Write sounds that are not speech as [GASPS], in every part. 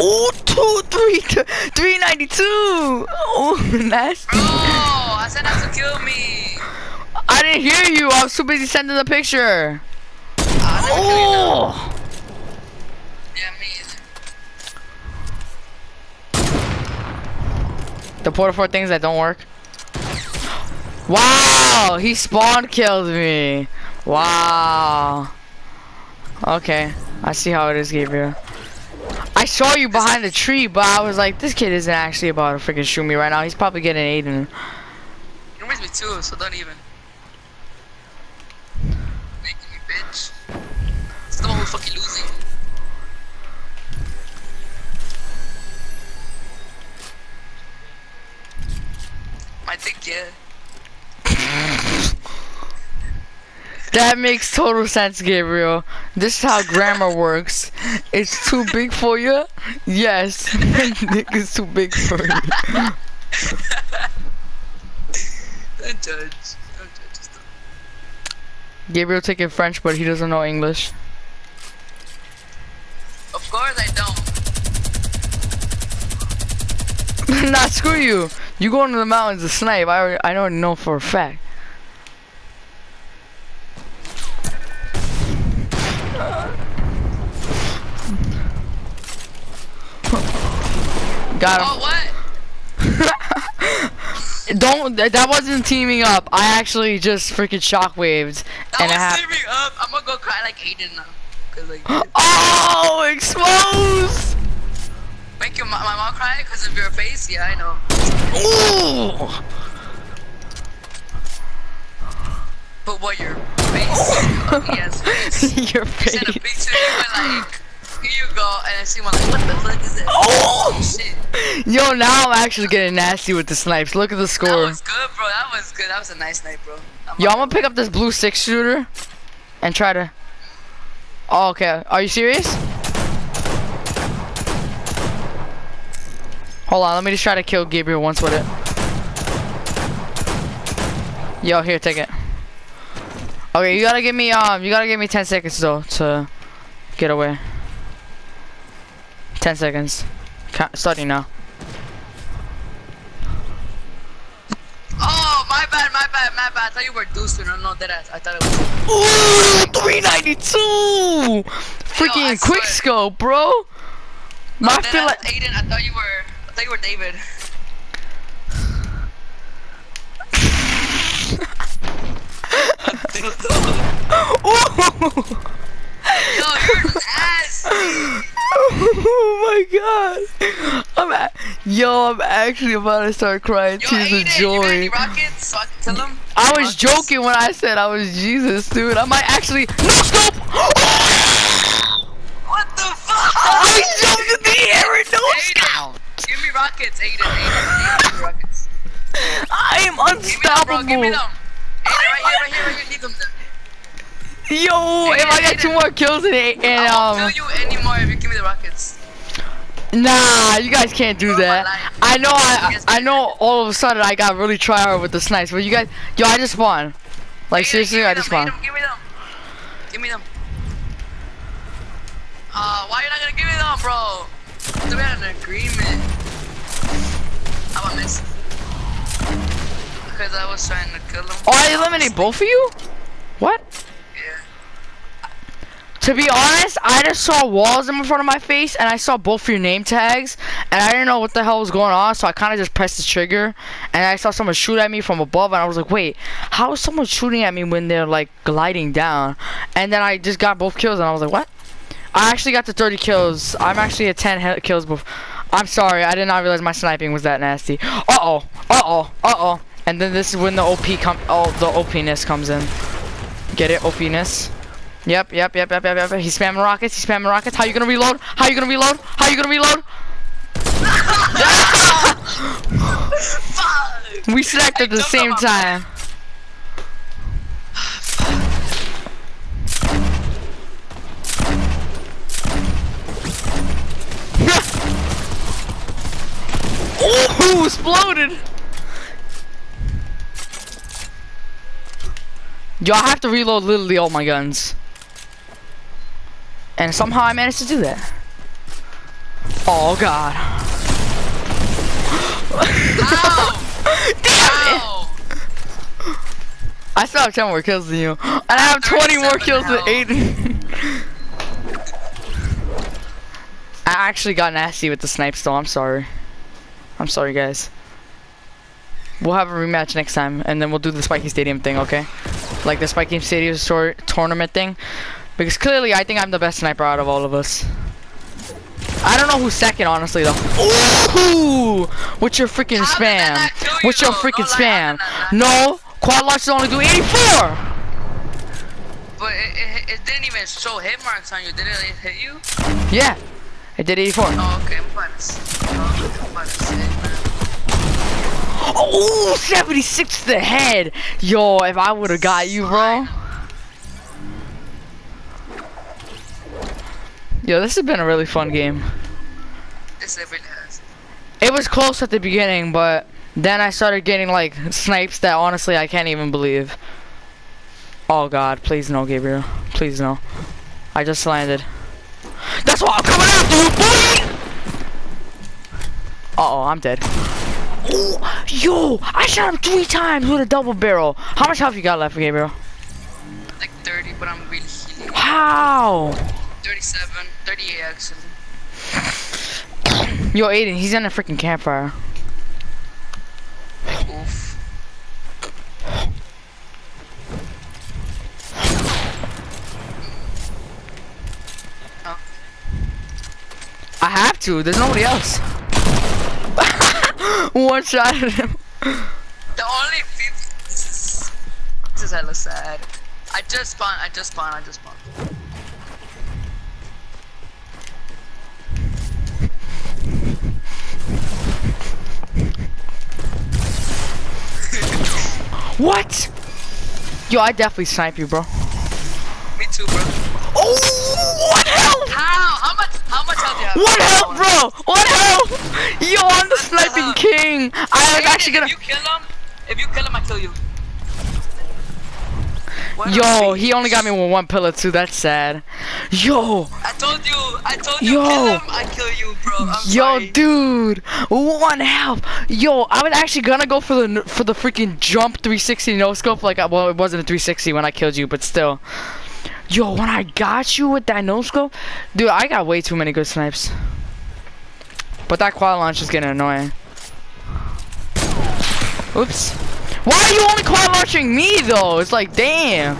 Oh, two, three, two, 392. Oh, nasty. Bro, I said not to kill me. I didn't hear you. I was too busy sending the picture. Ah, I didn't kill you now. Oh. Yeah, me either. The Port-a-Fort things that don't work. Wow, he spawn killed me. Wow. Okay, I see how it is, Gabriel. Saw you behind the tree, but I was like, this kid isn't actually about to freaking shoot me right now. He's probably getting Aiden. You raised me too, so don't even. Making me bitch. It's the one who's fucking losing. I think yeah. That makes total sense, Gabriel. This is how grammar works. It's too big for you? Yes. [LAUGHS] Dick is too big for you. Don't judge. Don't judge. Gabriel taking French, but he doesn't know English. Of course I don't. [LAUGHS] nah, screw you. You go into the mountains to snipe. I I already know for a fact. Got him. Oh what? [LAUGHS] Don't. That wasn't teaming up. I actually just freaking shockwaves, That and I was have. saving up. I'm gonna go cry like Aiden now. Cause like, [GASPS] Oh, exposed! make your my mom cry because of your face. Yeah, I know. Ooh. But what your face? [LAUGHS] Ugly ass face. [LAUGHS] Your Send a face. picture. You like, here you go, and I see one like, what the fuck is that? Oh! shit. Yo, now I'm actually getting nasty with the snipes. Look at the score. That was good, bro. That was good. That was a nice night, bro. I'm Yo, I'm gonna pick up this blue six shooter and try to. Oh, okay. Are you serious? Hold on, let me just try to kill Gabriel once with it. Yo, here, take it. Okay, you gotta give me um, you gotta give me 10 seconds though to get away. 10 seconds. Ca- Starting now. Oh, my bad, my bad, my bad. I thought you were Deucer. No, no, that ass. I thought it was. Ooh, 392! Freaking I quick scope, bro. No, I feel like Aiden. I thought you were. I thought you were David. [LAUGHS] Ooh. Yo, you're nasty. oh my god. I'm a- Yo, I'm actually about to start crying Yo, tears of Aiden, joy. rockets? So I. I was Rockets? joking when I said I was Jesus, dude. I might actually no scope. [GASPS] What the fuck? I jumped in the air and no Aiden, scope. give me rockets, Aiden. Aiden, Aiden, me rockets. I am Give me them, bro. unstoppable. Give me them. Aiden, right here, right here, right here. Need them. Yo, if I get two more kills in and, and I won't um, kill you anymore if you give me the rockets. nah, you guys can't do that. I know, I I know. All of a sudden, I got really try hard with the snipes, but you guys, yo, I just spawned. Like seriously, I just them, spawned. Give me them. Give me them. Uh, why you not gonna give me them, bro? We had an agreement. How about this? Because I was trying to kill him. Oh, I eliminated both of you? What? To be honest, I just saw walls in front of my face and I saw both of your name tags and I didn't know what the hell was going on, so I kind of just pressed the trigger and I saw someone shoot at me from above and I was like, wait, how is someone shooting at me when they're like gliding down? And then I just got both kills and I was like, what? I actually got to 30 kills. I'm actually at 10 he- kills before. I'm sorry, I did not realize my sniping was that nasty. Uh-oh, uh-oh, uh-oh. And then this is when the OP come, oh, the OP-ness comes in. Get it, OP-ness? Yep, yep, yep, yep, yep, yep. He's spamming rockets. He's spamming rockets. How you gonna reload? How you gonna reload? How you gonna reload? [LAUGHS] We snapped at the same time. [LAUGHS] Ooh, exploded. Yo, I have to reload literally all my guns. And somehow I managed to do that. Oh god. Ow! [LAUGHS] Damn it! I still have 10 more kills than you. And I have 20 more 37 kills than. Aiden. I actually got nasty with the snipes though, I'm sorry. I'm sorry guys. We'll have a rematch next time and then we'll do the Spiky Stadium thing, okay? Like the Spiky Stadium tournament thing. Because clearly I think I'm the best sniper out of all of us. I don't know who's second, honestly, though. Ooh! What's your freaking spam? you, What's your freaking oh, No spam? no, quad launches only do 84! But it, it, it didn't even show hit marks on you. Did it hit you? Yeah, I did 84. Oh, okay. I'm about to say. Oh, I'm about to say. Oh, 76 to the head. Yo, if I would have got you, bro. Yo, this has been a really fun game. This it really has. It was close at the beginning, but then I started getting like snipes that honestly I can't even believe. Oh god, please no, Gabriel. Please no. I just landed. That's why I'm coming after you, boy! Uh oh, I'm dead. Ooh, yo, I shot him three times with a double barrel. How much health you got left, Gabriel? Like 30, but I'm really healing. How? 37, 38 actually. Yo, Aiden, he's in a freaking campfire. Oof. Oh, I have to. There's nobody else. [LAUGHS] One shot at him. the only people. This is hella sad. I just spawned. I just spawned. I just spawned. What? Yo, I definitely snipe you, bro. Me too, bro. Oh, what health? How? How much? How much health do you have? What health, bro? What health? Yo, I'm the sniping king. I was actually gonna. If you kill him, if you kill him, I kill you. Yo, he only got me with one pillar too. That's sad. Yo, I told you. I told you. Yo. Kill him. I kill you, bro. I'm yo, sorry. dude, one health. Yo, I was actually gonna go for the for the freaking jump 360 no scope. Like, well, it wasn't a 360 when I killed you, but still. Yo, when I got you with that no scope, dude, I got way too many good snipes. But that quad launch is getting annoying. Oops. Why are you only quad launching me though? It's like, damn.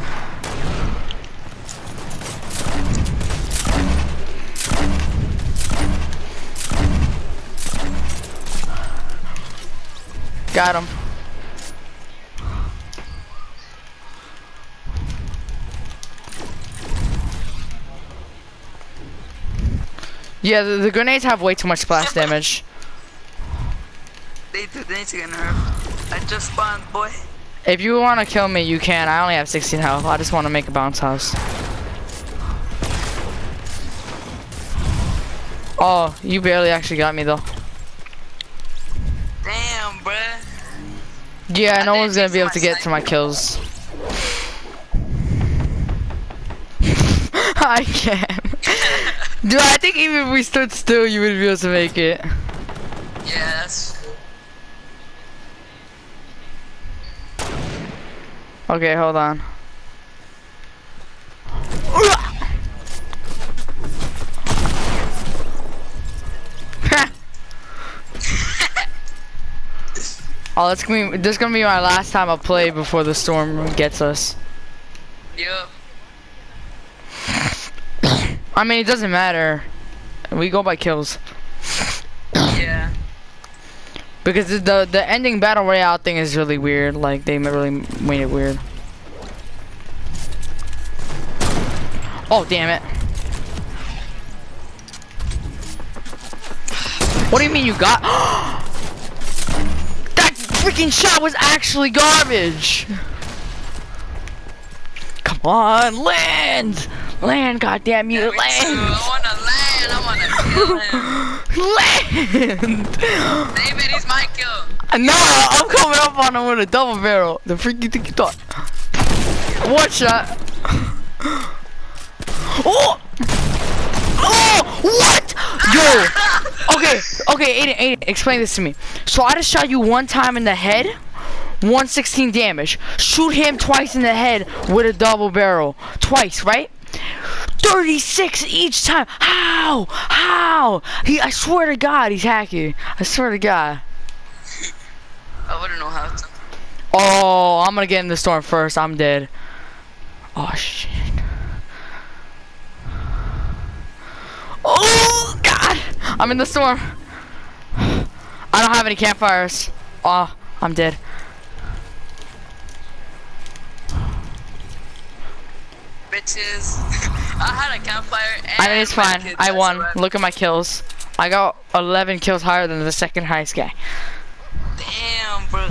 Got him. Yeah, the, the grenades have way too much splash damage. They do. They need to get nerfed. I just spawned, boy. If you want to kill me, you can. I only have 16 health. I just want to make a bounce house. Oh, you barely actually got me though. Damn, bruh. Yeah, I no one's gonna be able to get to my kills. [LAUGHS] I can. [LAUGHS] Dude, I think even if we stood still, you would be able to make it. Yeah, that's. Okay, hold on. [LAUGHS] oh, that's gonna be this is gonna be my last time I play before the storm gets us. Yup. [COUGHS] I mean, it doesn't matter. We go by kills Yeah. Because the the, ending battle royale thing is really weird. Like they really made it weird. Oh damn it! What do you mean you got? [GASPS] that freaking shot was actually garbage. Come on, land, land, goddamn you, land, I wanna [LAUGHS] land. I wanna kill him. land. David, he's my kill. No, I'm coming up on him with a double barrel. The freak you think you thought? One shot. Oh! Oh! What? Yo! Okay, okay, Aiden, Aiden, explain this to me. So I just shot you one time in the head, 116 damage. Shoot him twice in the head with a double barrel. Twice, right? 36 each time. How? How? He, I swear to God, he's hacking. I swear to God. I wouldn't know how to. Oh, I'm gonna get in the storm first. I'm dead. Oh shit. Oh God! I'm in the storm. I don't have any campfires. Oh, I'm dead. Bitches. I had a campfire and I mean, it's fine. I won. Look at my kills. I got 11 kills higher than the second highest guy. Damn, bro.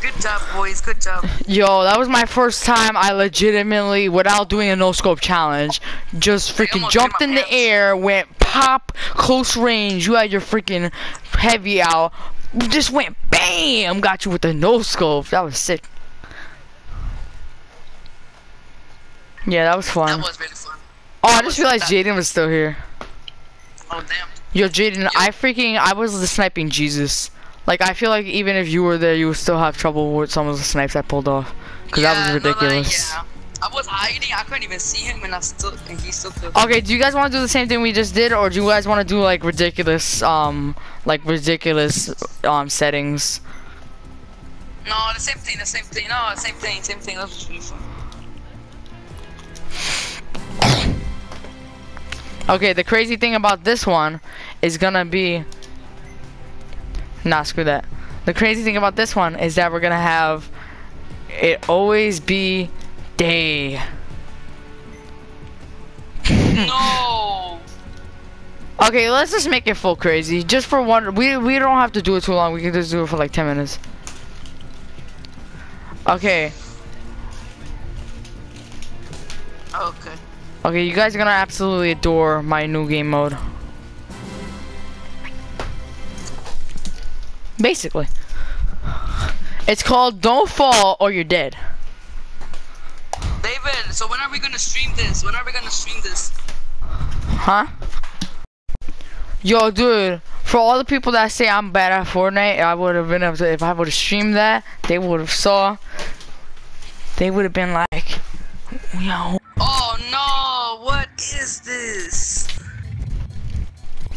Good job, boys. Good job. Yo, that was my first time I legitimately, without doing a no scope challenge, just freaking jumped in the air, went pop, close range. You had your freaking heavy out, just went bam, got you with the no scope. That was sick. Yeah, that was fun. That was really fun. Oh, I just realized Jaden was still here. Oh damn. Yo, Jaden, I freaking, I was the sniping Jesus. Like, I feel like even if you were there, you would still have trouble with some of the snipes I pulled off. Cause that was no, like, ridiculous. yeah. I was hiding. I couldn't even see him, and I still and he still killed. Okay, do you guys want to do the same thing we just did, or do you guys want to do like ridiculous, um, like ridiculous, um, settings? No, the same thing. The same thing. No, the same thing. Same thing. That was really fun. Okay, the crazy thing about this one is gonna be. Nah, screw that. The crazy thing about this one is that we're gonna have it always be day. [LAUGHS] no. Okay, let's just make it full crazy, just for one. We we don't have to do it too long. We can just do it for like ten minutes. Okay. Okay. Okay, you guys are gonna absolutely adore my new game mode. Basically. It's called Don't Fall or You're Dead. David, so when are we gonna stream this? When are we gonna stream this? Huh? Yo, dude, for all the people that say I'm bad at Fortnite, I would have been if I would have streamed that, they would have saw, they would have been like, yo, Oh no! Is this?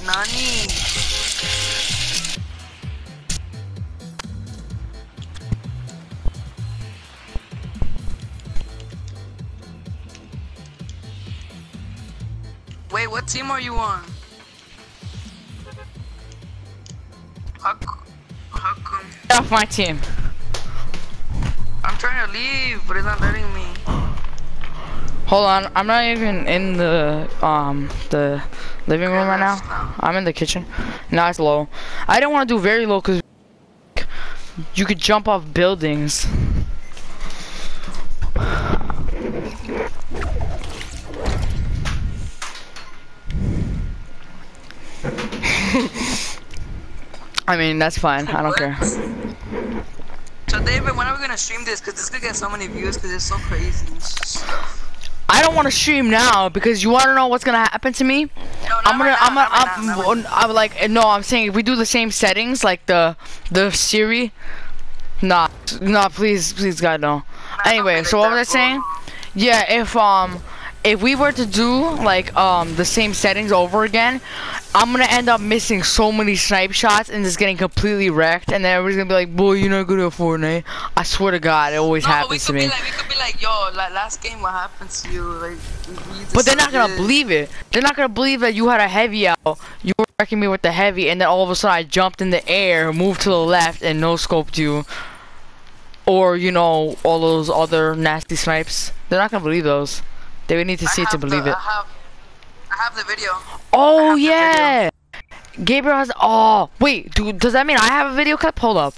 Nani? Wait, what team are you on? How, how come? get off my team. I'm trying to leave, but it's not letting me. Hold on, I'm not even in the, um, the living room right now. I'm in the kitchen. Now it's low. I don't want to do very low because you could jump off buildings. [LAUGHS] I mean, that's fine. I don't care. So David, when are we gonna stream this? Cause this could get so many views because it's so crazy. I don't want to stream now because you want to know what's gonna happen to me. No, I'm gonna, right I'm gonna, not right I'm, now, not right. I'm like, no, I'm saying if we do the same settings, like the, the Siri, nah, nah, please, please, God, no. Anyway, so what was I saying? Yeah, if um, if we were to do like um the same settings over again, I'm gonna end up missing so many snipe shots and just getting completely wrecked, and then everybody's gonna be like, "Boy, you're not good at Fortnite." I swear to God, it always No, happens to me. like, we could be like, yo, like last game, what happened to you? Like, But they're not gonna believe it. They're not gonna believe that you had a heavy out. You were wrecking me with the heavy, and then all of a sudden I jumped in the air, moved to the left, and no scoped you. Or you know all those other nasty snipes. They're not gonna believe those. They would need to see it to believe the, it. I have, I have the video. Oh the video. yeah. Gabriel has. Oh wait, dude. Does that mean I have a video clip? Hold up.